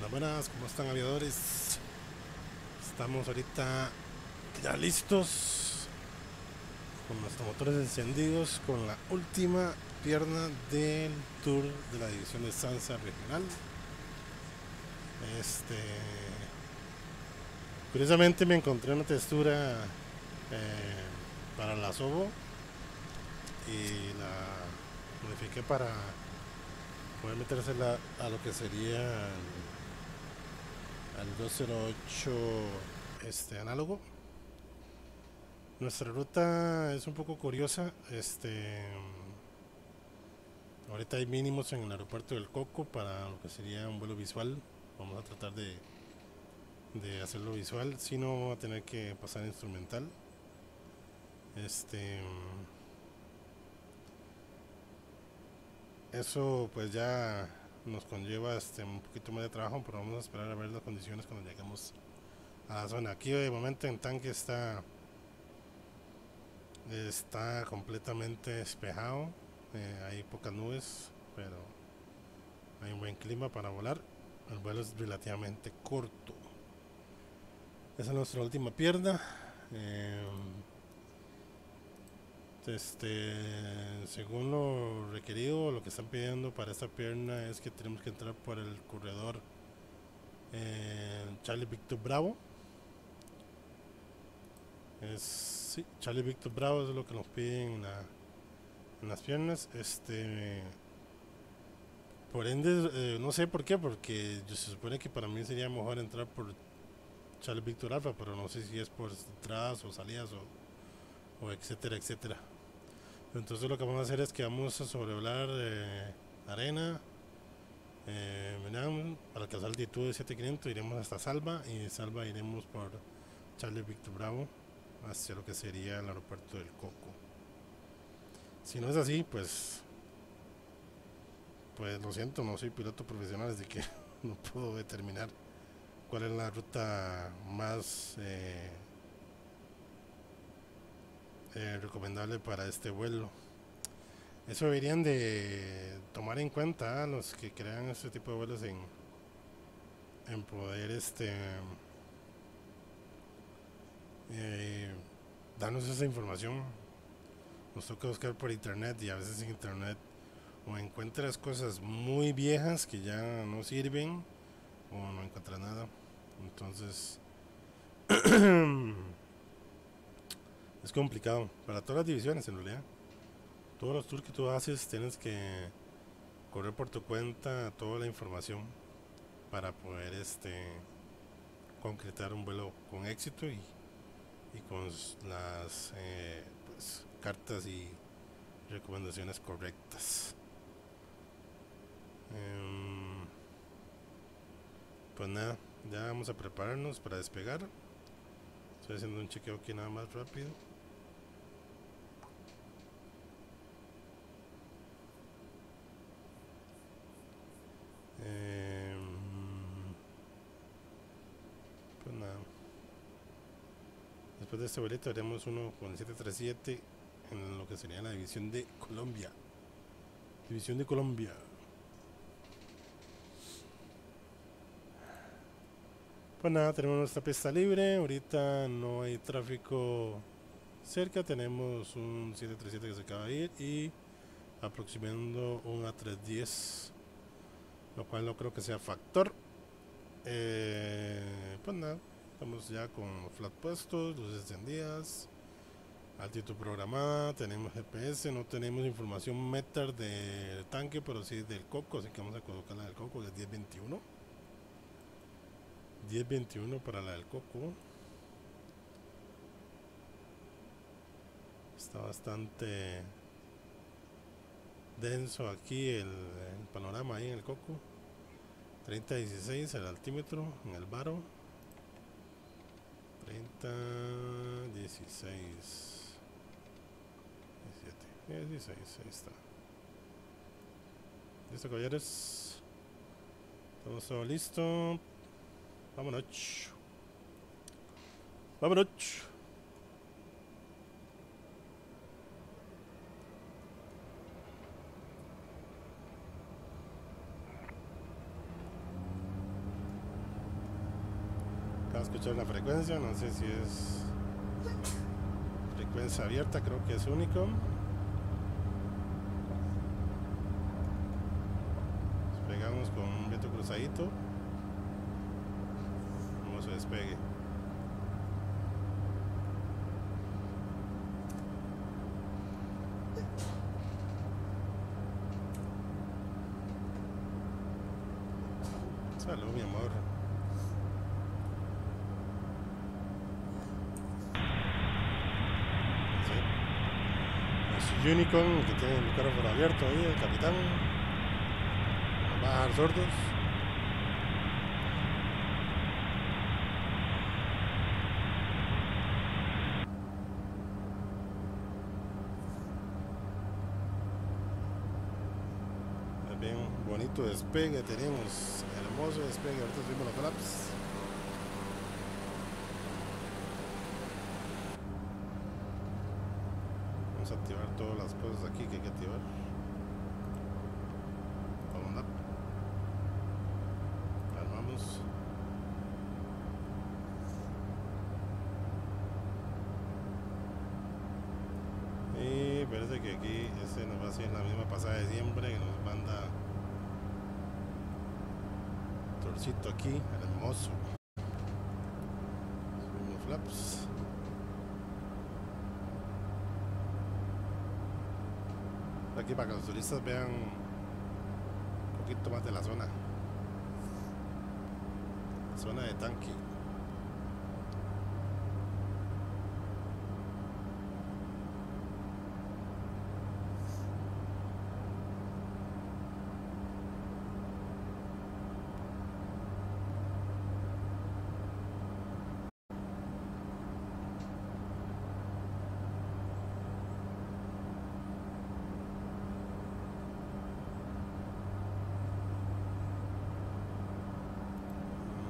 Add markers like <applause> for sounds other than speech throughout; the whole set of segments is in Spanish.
Buenas, buenas, ¿cómo están aviadores? Estamos ahorita ya listos con nuestros motores encendidos con la última pierna del tour de la división de salsa regional. Este curiosamente me encontré una textura eh, para la Sobo y la modifiqué para poder metérsela a lo que sería al 208 este análogo. Nuestra ruta es un poco curiosa este ahorita hay mínimos en el aeropuerto del Coco para lo que sería un vuelo visual. Vamos a tratar de de hacerlo visual si no vamos a tener que pasar instrumental. Este eso pues ya nos conlleva este un poquito más de trabajo pero vamos a esperar a ver las condiciones cuando lleguemos a la zona. Aquí de momento en tanque está está completamente despejado. Eh, hay pocas nubes pero hay un buen clima para volar. El vuelo es relativamente corto. Esa es nuestra última pierna. Eh, este, según lo requerido, lo que están pidiendo para esta pierna es que tenemos que entrar por el corredor eh, Charlie Victor Bravo. Es, sí, Charlie Victor Bravo es lo que nos piden en, las piernas. Este, por ende, eh, no sé por qué, porque se supone que para mí sería mejor entrar por Charlie Victor Alpha, pero no sé si es por entradas o salidas o, o etcétera, etcétera. Entonces lo que vamos a hacer es que vamos a sobrevolar eh, arena, eh, para alcanzar altitud de 7500 iremos hasta Salva y Salva iremos por Charlie Victor Bravo hacia lo que sería el aeropuerto del Coco. Si no es así, pues pues lo siento, no soy piloto profesional, así que <laughs> no puedo determinar cuál es la ruta más eh, eh, recomendable para este vuelo. Eso deberían de tomar en cuenta los que crean este tipo de vuelos en, en poder este eh, darnos esa información. Nos toca buscar por internet y a veces en internet o encuentras cosas muy viejas que ya no sirven o no encuentras nada. Entonces <clears throat> <clears throat> es complicado para todas las divisiones en realidad. Todos los tours que tú haces tienes que correr por tu cuenta toda la información para poder este concretar un vuelo con éxito y, con las eh, pues, cartas y recomendaciones correctas. Em, pues nada, ya vamos a prepararnos para despegar. Estoy haciendo un chequeo aquí nada más rápido. Eh, pues nada. Después de este boleto haremos uno con el 737 en lo que sería la división de Colombia. División de Colombia. Pues nada, tenemos nuestra pista libre. Ahorita no hay tráfico cerca. Tenemos un 737 que se acaba de ir y aproximando un A310 lo cual no creo que sea factor. Eh, pues nada, estamos ya con flat puestos, luces encendidas, altitud programada, tenemos GPS, no tenemos información meter del tanque, pero sí del coco, así que vamos a colocar la del coco, que es 1021. 1021 para la del coco. Está bastante denso aquí el, panorama ahí en el coco 3016 el altímetro en el varo 30 16 17 16 ahí está. Listo caballeros. Estamos todo listo. Vámonos. Vámonos Acabo de escuchar una frecuencia, no sé si es frecuencia abierta, creo que es único. Despegamos con un viento cruzadito. Vamos se despegue. Salud, mi amor. Sí. Es Unicorn, que tiene el micrófono abierto ahí, el capitán. A dar sordos. Bien, bonito despegue tenemos, hermoso despegue, ahorita subimos los flaps. Vamos a activar todas las cosas aquí que hay que activar. Vamos a andar. Armamos. Y parece que aquí este nos va a hacer la misma pasada de siempre que nos manda torcito aquí, hermoso. Subimos flaps. Aquí para que los turistas vean un poquito más de la zona. Zona de tanque.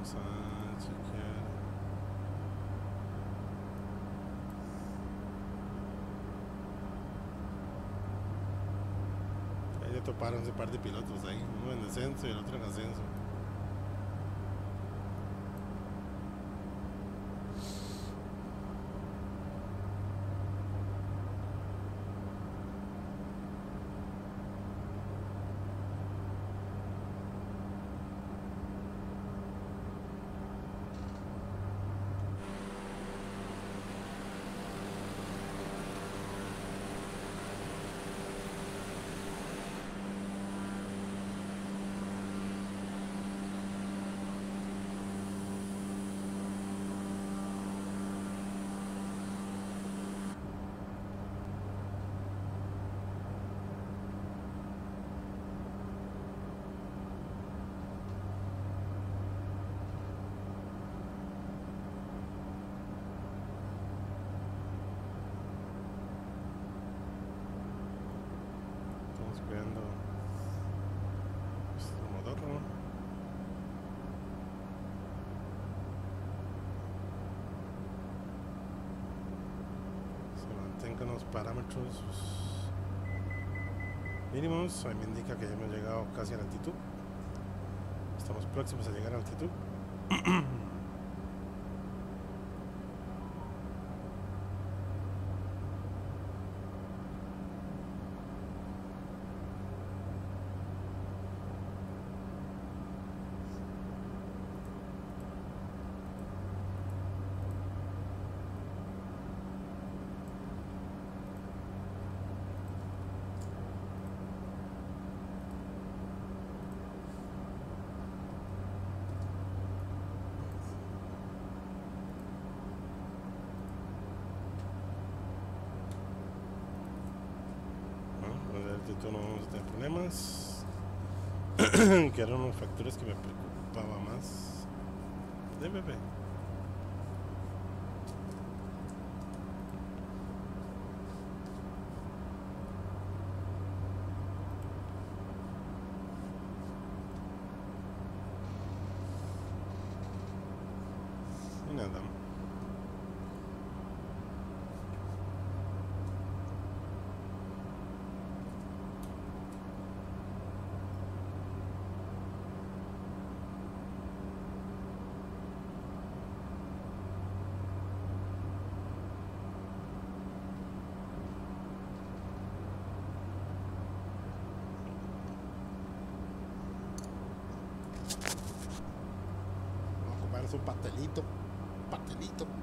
Vamos a chequear. Ese par de pilotos ahí, uno en descenso y el otro en ascenso. Cuidando nuestro motor. Se mantengan los parámetros mínimos. Ahí me indica que ya hemos llegado casi a la altitud. Estamos próximos a llegar a la altitud. <clears throat> ¿no? Con la altitud no vamos a tener problemas. <clears throat> que eran unos factores que me preocupaba más. De bebé. Y nada. Es un pastelito. Pastelito.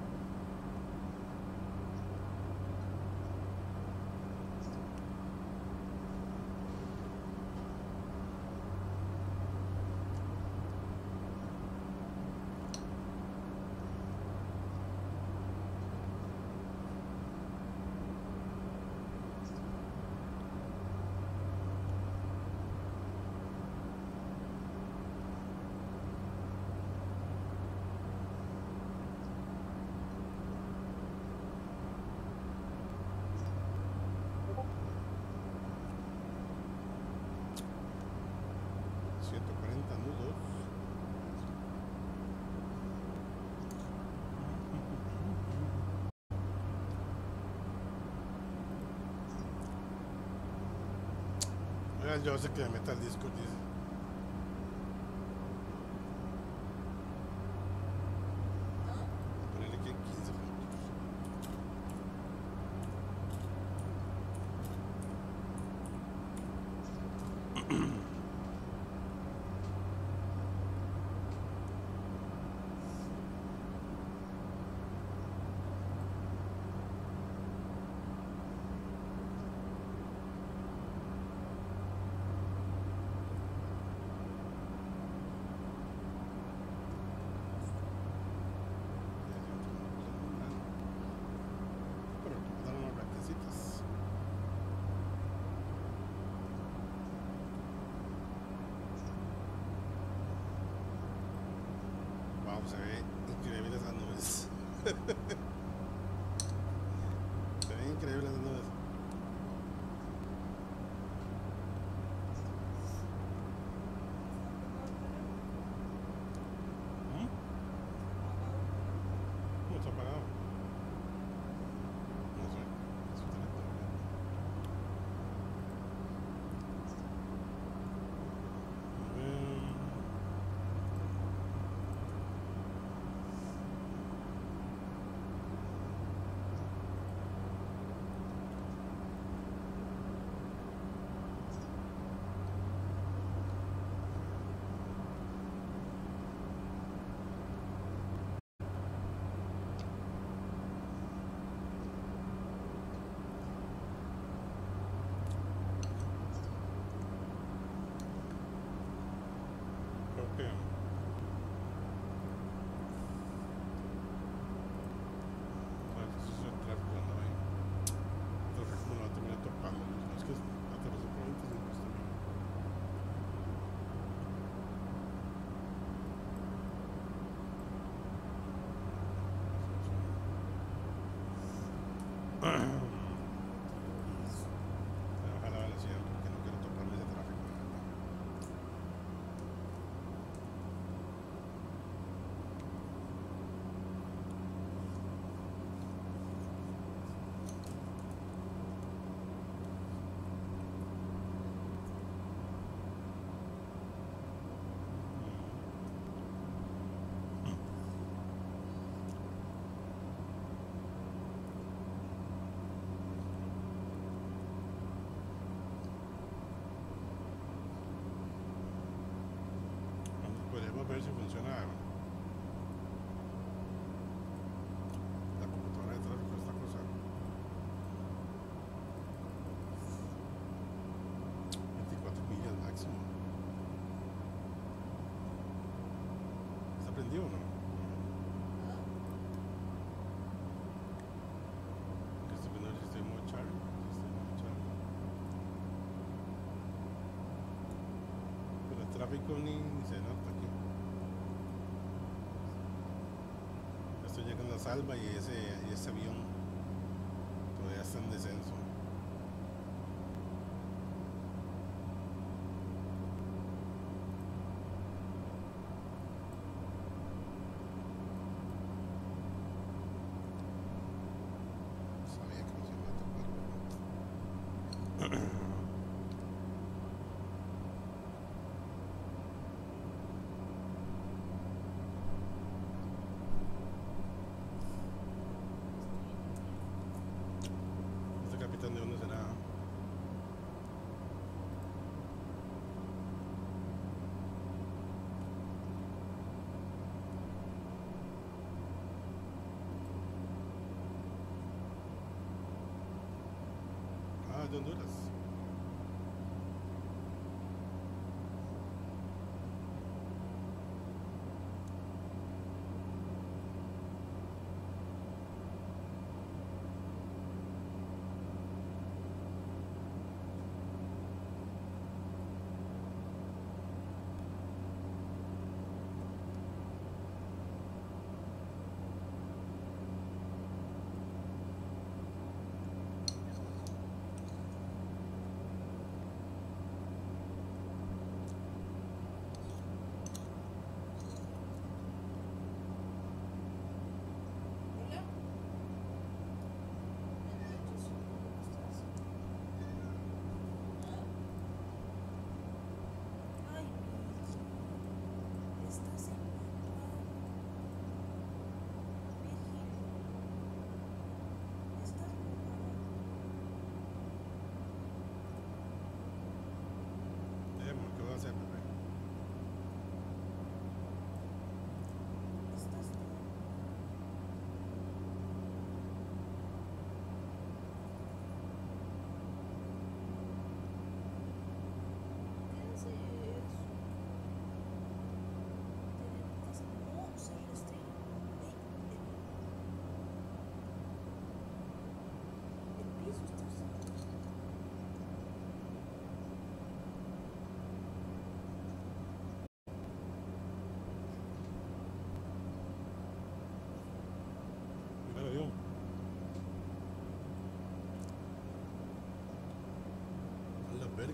Yo sé que me meta el disco, con ni, se nota aquí. Esto llega en la salva y ese, ese avión todavía está en descenso. Sabía que no se iba a. <clears throat>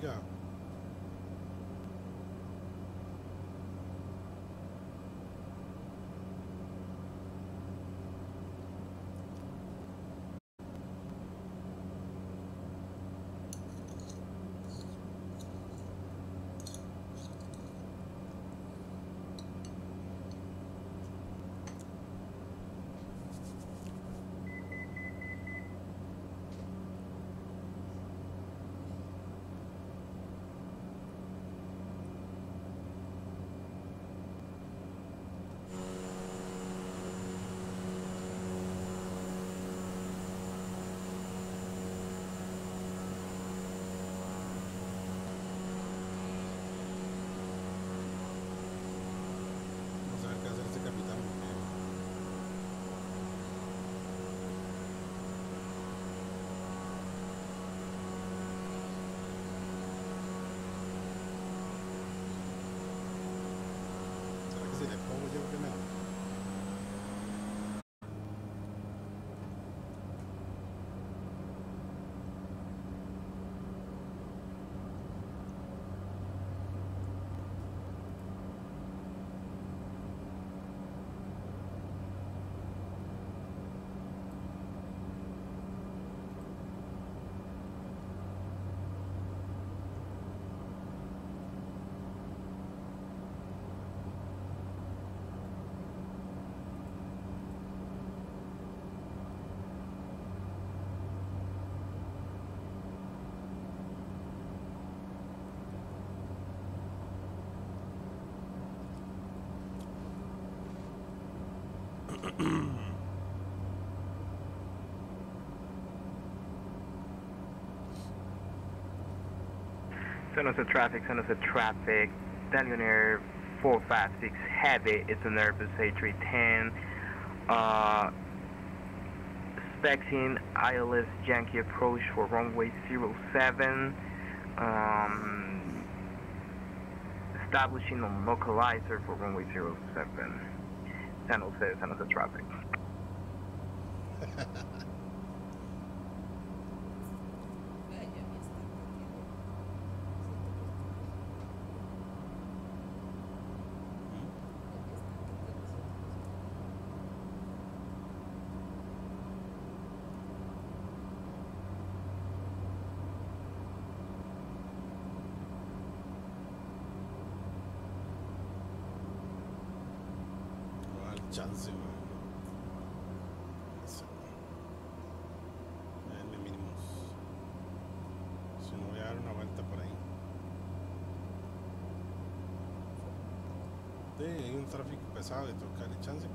A <clears throat> Send us a traffic, send us a traffic. Daniel Air 456 Heavy, it's an Airbus A310. Uh, expecting ILS Yankee approach for runway 07. Um, establishing a localizer for runway 07 handles this and other traffic. <laughs> chance, man. Eso. Mínimos. Si no voy a dar una vuelta por ahí. Sí, hay un tráfico pesado de tocarle chance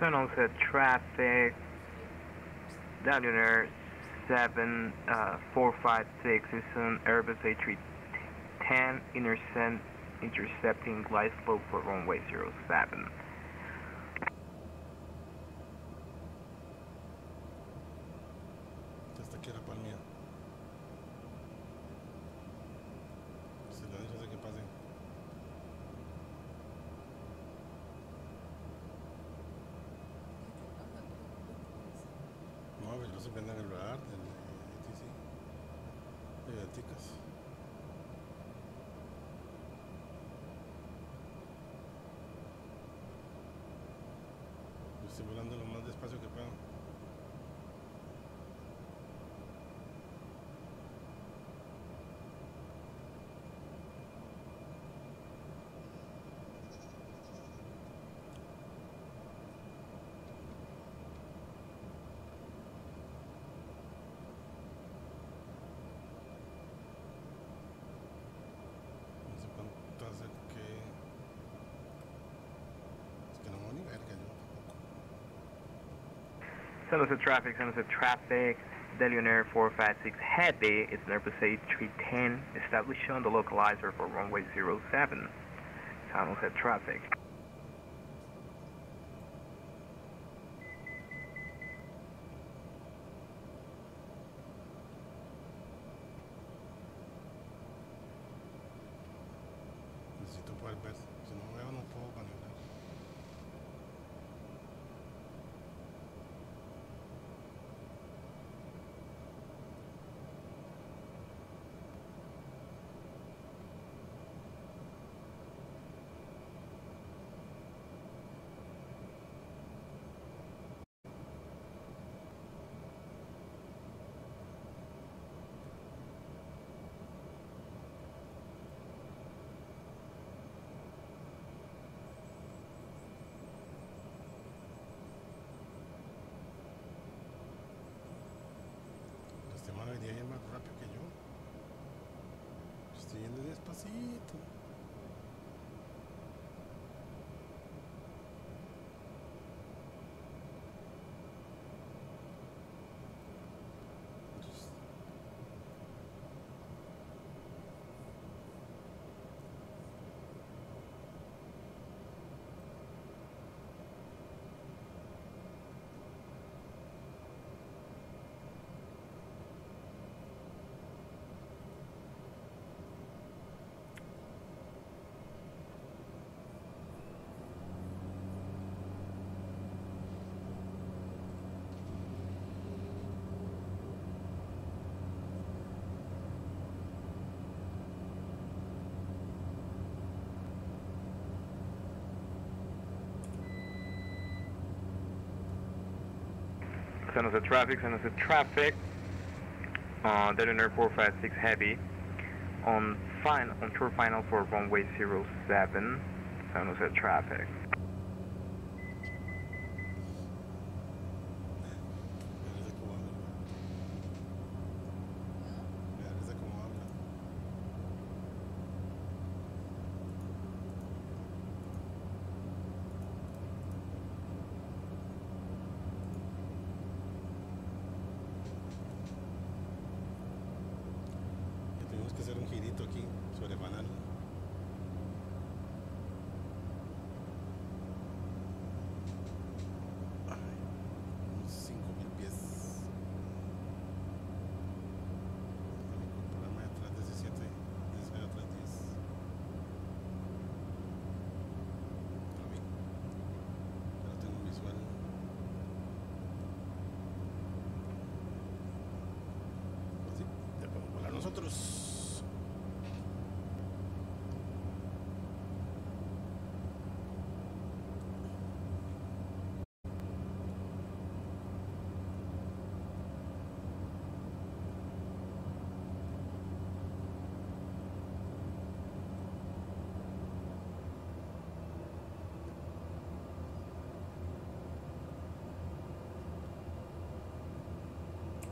San Jose traffic. Downer 7 uh, 456 is on Airbus A310 intercept, intercepting glide slope for runway 07. De las ticas. Yo Estoy volando lo más despacio que puedo. San Jose traffic, San Jose traffic. Delionair 456 Heavy it's an Airbus A310 established on the localizer for runway 07. San Jose traffic. Necesito poder ver. Si no veo, no puedo maniobrar. San Jose traffic, San Jose traffic. Uh, Delionair 456 Heavy on fine on tour final for runway 07. San Jose traffic.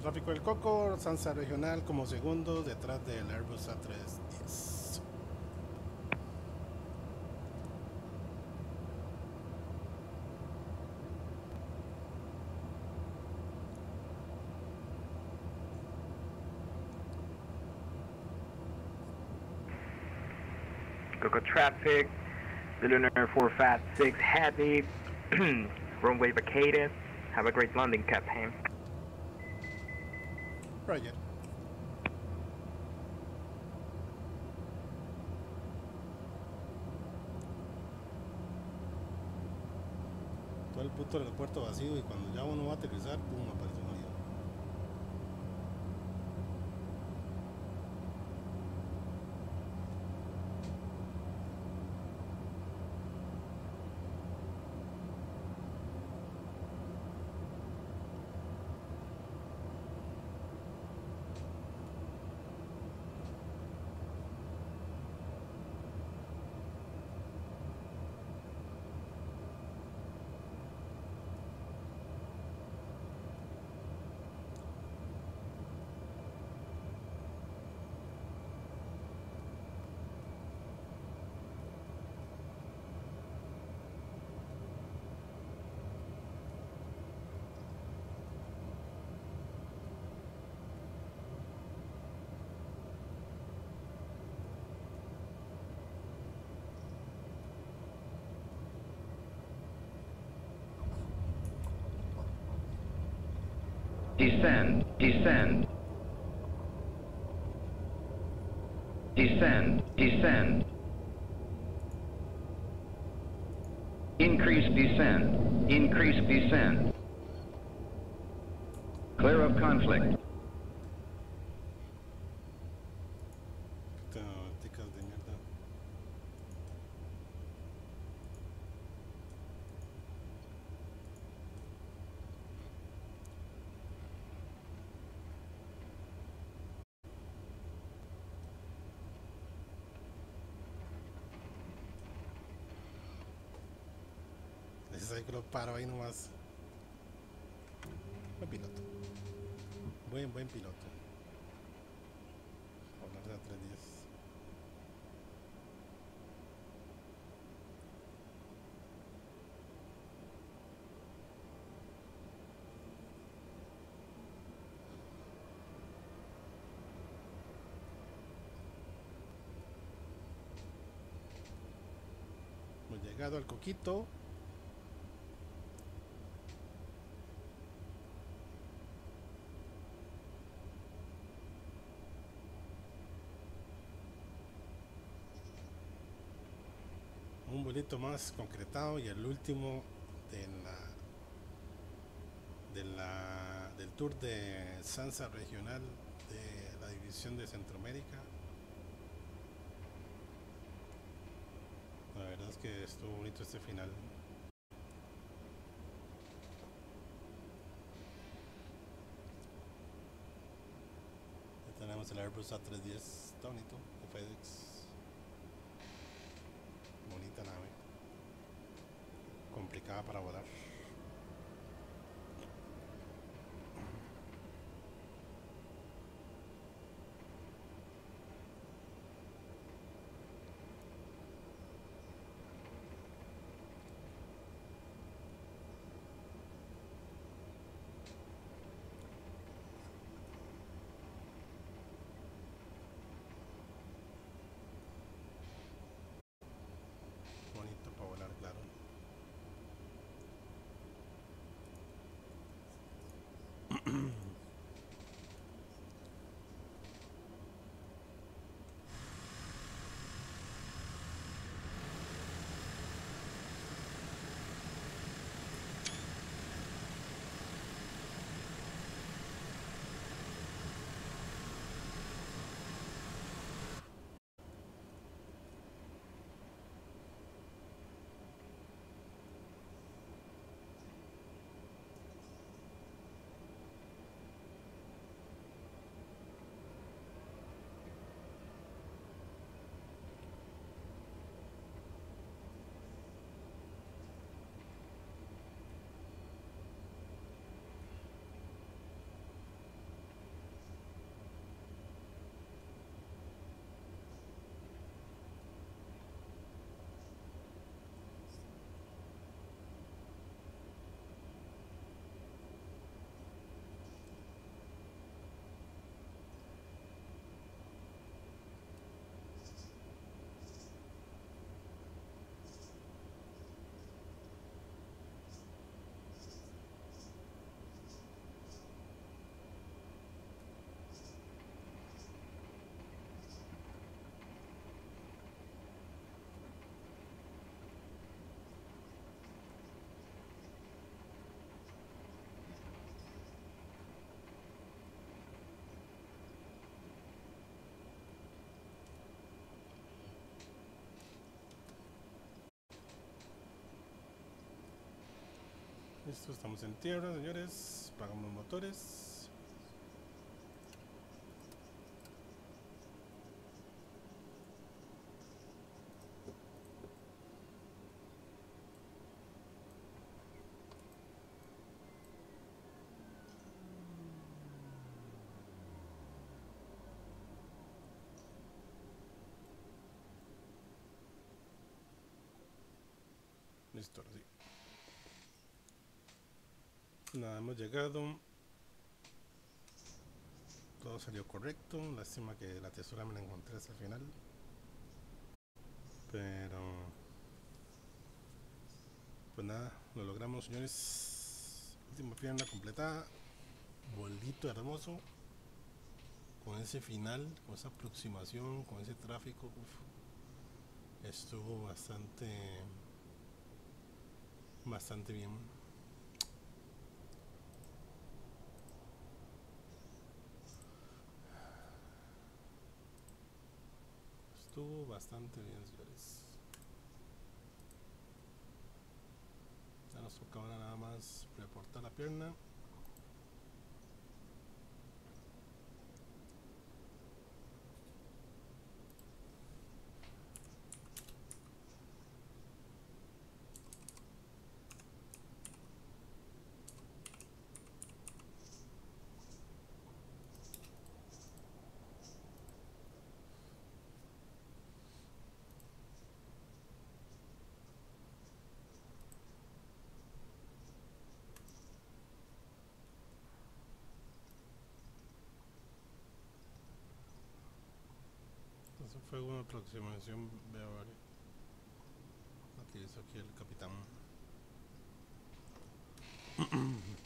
Tráfico del Coco, Sansa Regional como segundo detrás del Airbus A310. Coco traffic, the Lunar 456 heavy, <clears throat> runway vacated. Have a great landing, Captain. Roger. Todo el puto aeropuerto vacío y cuando ya uno va a aterrizar, pum, aparece un avión. Descend, descend. Descend, descend. Increase descend, increase descend. Clear of conflict. Nomás. Buen piloto. Buen, buen piloto. Hablar de A310. Hemos llegado al coquito. Un vuelito más concretado y el último de la del tour de Sansa regional de la división de Centroamérica. La verdad es que estuvo bonito este final. Ya tenemos el Airbus A310, está bonito, de FedEx. Complicada para volar. Listo, estamos en tierra, señores. Pagamos motores. Listo, sí. Nada, hemos llegado. Todo salió correcto. Lástima que la tesora me la encontré hasta el final. Pero. Pues nada, lo logramos, señores. Última pierna completada. Bolito hermoso. Con ese final, con esa aproximación, con ese tráfico. estuvo bastante bastante bien. Estuvo bastante bien, señores. Ya nos toca ahora nada más reportar la pierna. Eso fue una aproximación, veo ahora. Aquí dice aquí el capitán. <clears throat>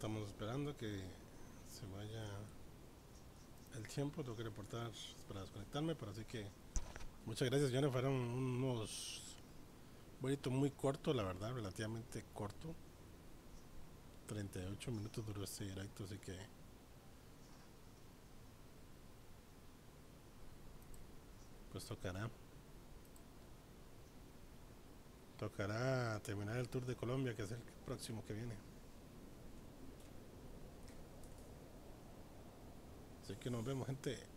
Estamos esperando que se vaya el tiempo. Tengo que reportar para desconectarme, pero así que muchas gracias, Johnny. Fueron unos vuelitos muy cortos, la verdad, relativamente corto. 38 minutos duró este directo, así que pues tocará. Tocará terminar el Tour de Colombia, que es el próximo que viene. Así que nos vemos, gente.